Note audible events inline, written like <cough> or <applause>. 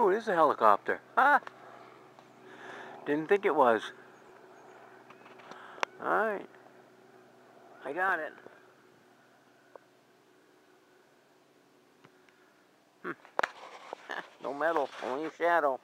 Oh, it is a helicopter. Ah! Didn't think it was. Alright. I got it. Hmm. <laughs> No metal, only a shadow.